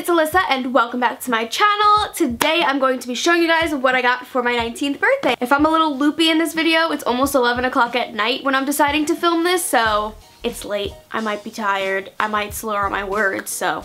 it's Allisa and welcome back to my channel. Today I'm going to be showing you guys what I got for my 19th birthday. If I'm a little loopy in this video, it's almost 11 o'clock at night when I'm deciding to film this, so it's late. I might be tired. I might slur on my words, so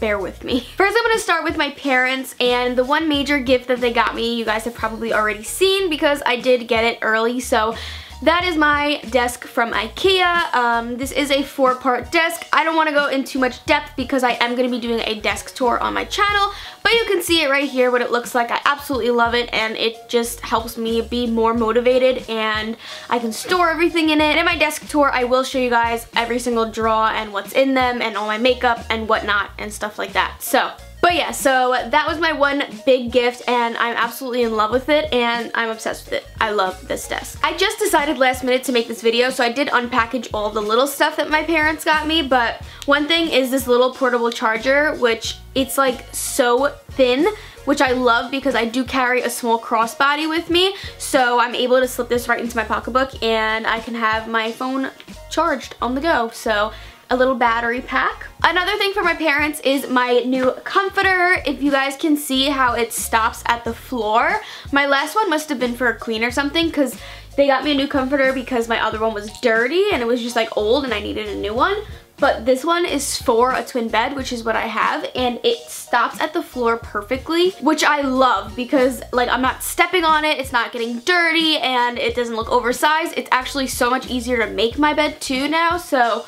bear with me. First I'm to start with my parents and the one major gift that they got me you guys have probably already seen because I did get it early so that is my desk from Ikea. Um, this is a four part desk. I don't want to go in too much depth because I am going to be doing a desk tour on my channel, but you can see it right here what it looks like. I absolutely love it and it just helps me be more motivated and I can store everything in it. In my desk tour, I will show you guys every single drawer and what's in them and all my makeup and whatnot and stuff like that. So but yeah, so that was my one big gift and I'm absolutely in love with it and I'm obsessed with it. I love this desk. I just decided last minute to make this video so I did unpackage all the little stuff that my parents got me but one thing is this little portable charger which it's like so thin which I love because I do carry a small crossbody with me so I'm able to slip this right into my pocketbook and I can have my phone charged on the go so a little battery pack. Another thing for my parents is my new comforter. If you guys can see how it stops at the floor. My last one must have been for a queen or something because they got me a new comforter because my other one was dirty and it was just like old and I needed a new one. But this one is for a twin bed, which is what I have, and it stops at the floor perfectly, which I love because like I'm not stepping on it, it's not getting dirty, and it doesn't look oversized. It's actually so much easier to make my bed too now, so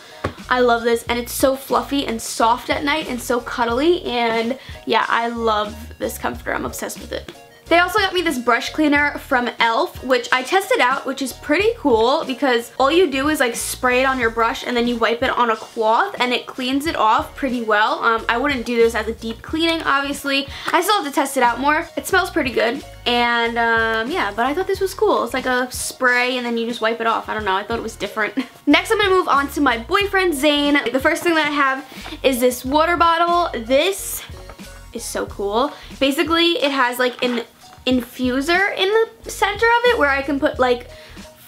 I love this and it's so fluffy and soft at night and so cuddly and yeah, I love this comforter. I'm obsessed with it. They also got me this brush cleaner from e.l.f. which I tested out which is pretty cool because all you do is like spray it on your brush and then you wipe it on a cloth and it cleans it off pretty well. Um, I wouldn't do this as a deep cleaning obviously. I still have to test it out more. It smells pretty good and um, yeah but I thought this was cool. It's like a spray and then you just wipe it off. I don't know I thought it was different. Next I'm to move on to my boyfriend Zane. The first thing that I have is this water bottle. This is so cool. Basically, it has like an infuser in the center of it where I can put like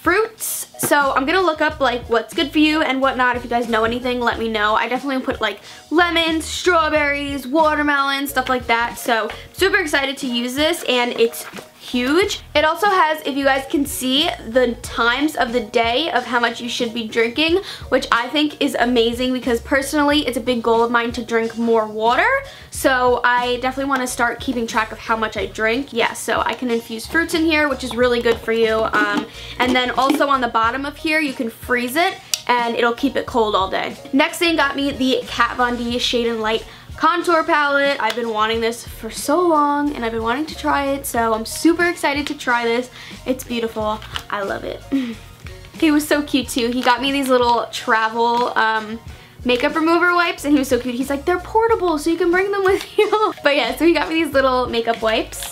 fruits. So I'm gonna look up like what's good for you and whatnot. If you guys know anything, let me know. I definitely put like lemons, strawberries, watermelon, stuff like that. So super excited to use this and it's huge. It also has, if you guys can see, the times of the day of how much you should be drinking, which I think is amazing because personally it's a big goal of mine to drink more water. So I definitely want to start keeping track of how much I drink. Yeah, so I can infuse fruits in here, which is really good for you. Um, and then also on the bottom of here, you can freeze it and it'll keep it cold all day. Next thing got me the Kat Von D Shade and Light contour palette. I've been wanting this for so long and I've been wanting to try it so I'm super excited to try this. It's beautiful. I love it. he was so cute too. He got me these little travel um, makeup remover wipes and he was so cute. He's like, they're portable so you can bring them with you. but yeah, so he got me these little makeup wipes.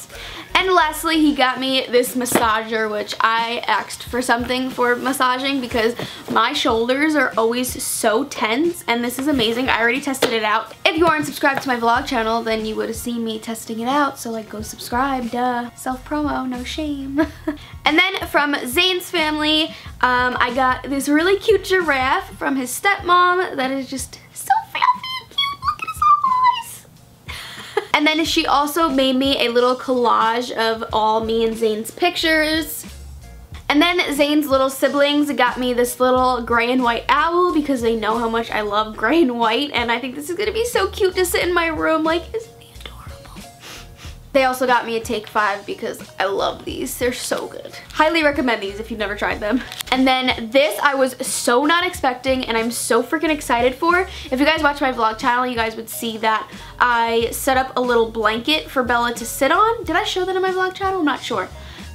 And lastly, he got me this massager, which I asked for something for massaging because my shoulders are always so tense, and this is amazing. I already tested it out. If you aren't subscribed to my vlog channel, then you would have seen me testing it out, so like go subscribe, duh. Self-promo, no shame. and then from Zane's family, um, I got this really cute giraffe from his stepmom that is just And then she also made me a little collage of all me and Zane's pictures. And then Zane's little siblings got me this little gray and white owl because they know how much I love gray and white and I think this is to be so cute to sit in my room like they also got me a Take 5 because I love these. They're so good. Highly recommend these if you've never tried them. And then this I was so not expecting and I'm so freaking excited for. If you guys watch my vlog channel, you guys would see that I set up a little blanket for Bella to sit on. Did I show that in my vlog channel? I'm not sure.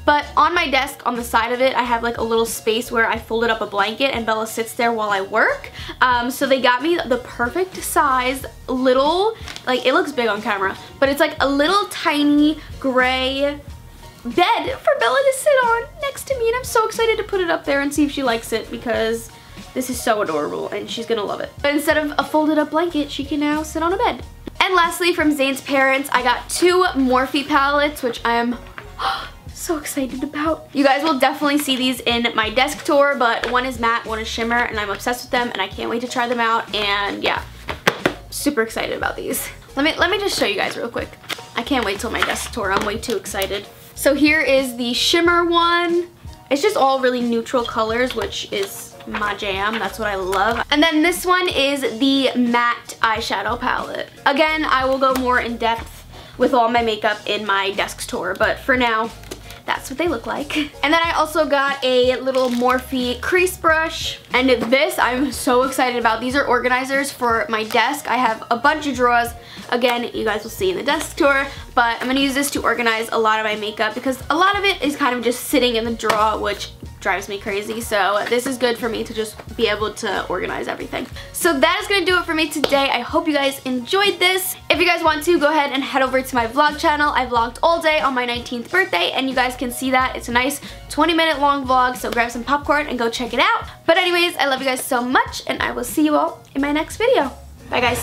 But on my desk, on the side of it, I have like a little space where I folded up a blanket and Bella sits there while I work. Um, so they got me the perfect size little, like it looks big on camera, but it's like a little tiny gray bed for Bella to sit on next to me and I'm so excited to put it up there and see if she likes it because this is so adorable and she's gonna love it. But instead of a folded up blanket, she can now sit on a bed. And lastly, from Zane's parents, I got two Morphe palettes, which I am so excited about. You guys will definitely see these in my desk tour, but one is matte, one is shimmer, and I'm obsessed with them, and I can't wait to try them out, and yeah super excited about these. Let me, let me just show you guys real quick. I can't wait till my desk tour. I'm way too excited. So here is the shimmer one. It's just all really neutral colors, which is my jam. That's what I love. And then this one is the matte eyeshadow palette. Again, I will go more in depth with all my makeup in my desk tour, but for now, that's what they look like. And then I also got a little Morphe crease brush. And this I'm so excited about. These are organizers for my desk. I have a bunch of drawers. Again, you guys will see in the desk tour, but I'm gonna use this to organize a lot of my makeup because a lot of it is kind of just sitting in the drawer, which drives me crazy. So this is good for me to just be able to organize everything. So that is going to do it for me today. I hope you guys enjoyed this. If you guys want to, go ahead and head over to my vlog channel. I vlogged all day on my 19th birthday and you guys can see that. It's a nice 20 minute long vlog, so grab some popcorn and go check it out. But anyways, I love you guys so much and I will see you all in my next video. Bye guys.